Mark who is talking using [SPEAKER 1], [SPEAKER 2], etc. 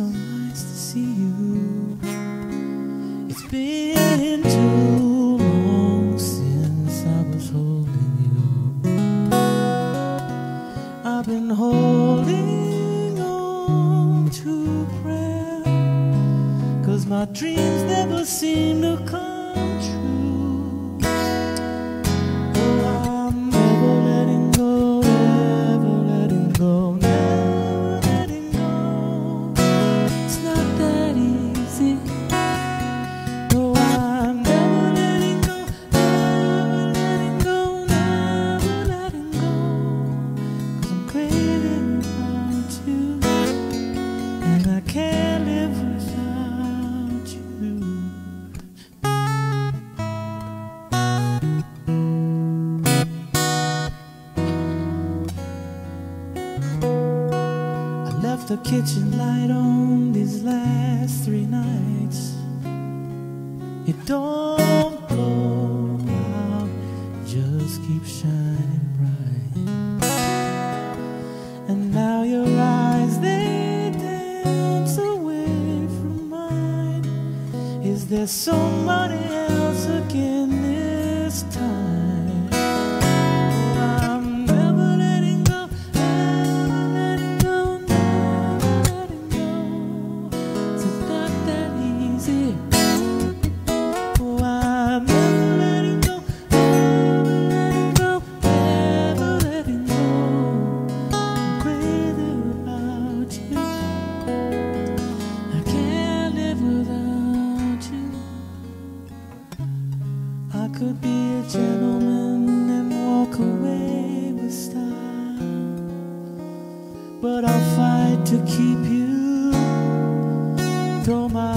[SPEAKER 1] nice to see you. It's been too long since I was holding you. I've been holding on to prayer, cause my dreams never seem to come true. Left the kitchen light on these last three nights. It don't blow out, just keep shining bright. And now your eyes they dance away from mine. Is there somebody could be a gentleman and walk away with style, but I'll fight to keep you. Throw my